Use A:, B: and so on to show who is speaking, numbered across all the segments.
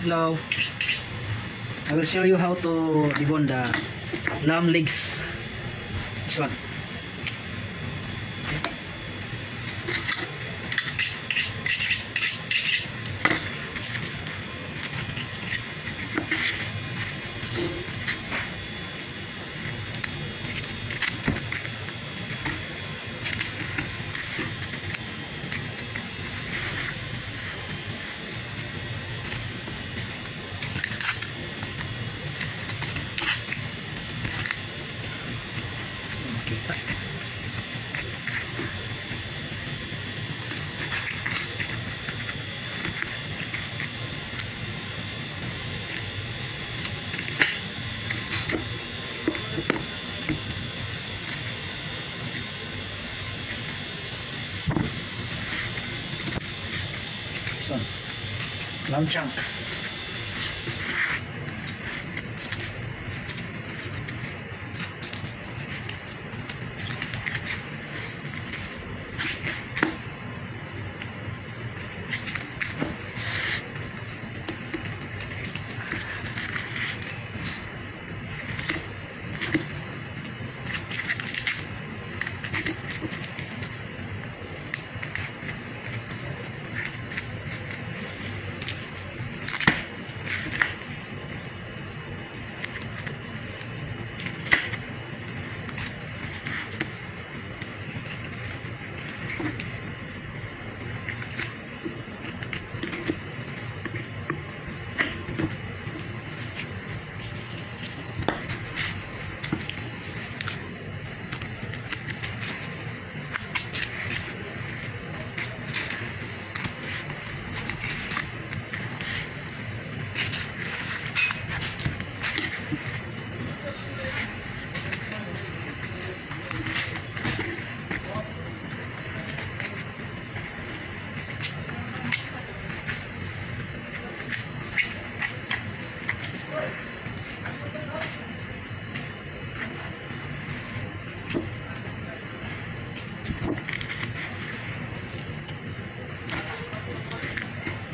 A: Hello. I will show you how to debone the lamb legs. This one. This one. Chunk.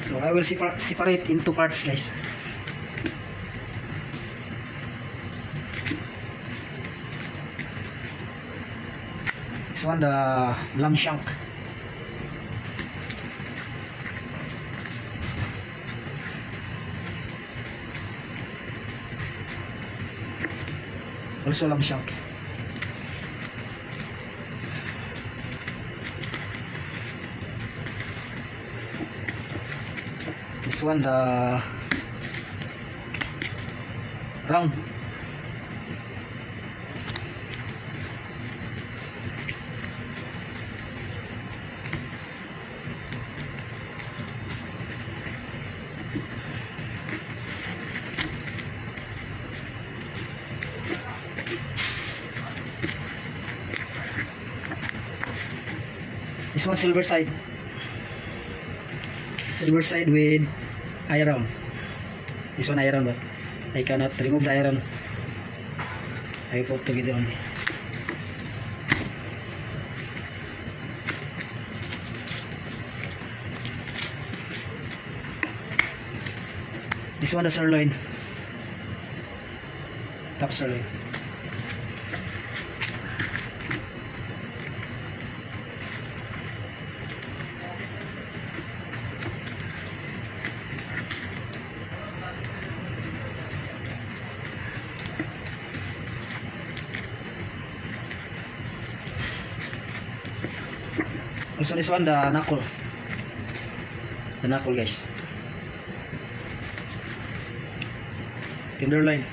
A: So I will separ- separate into parts guys. This one the lamb shank. Also lamb shank. One the round. This one silver side. Silver side with iron. This one iron but I cannot remove the iron. I put together only. This one the sirloin. Top sirloin. Also this one the knuckle. The knuckle guys. Tenderloin.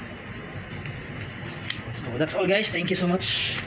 A: So that's all guys. Thank you so much.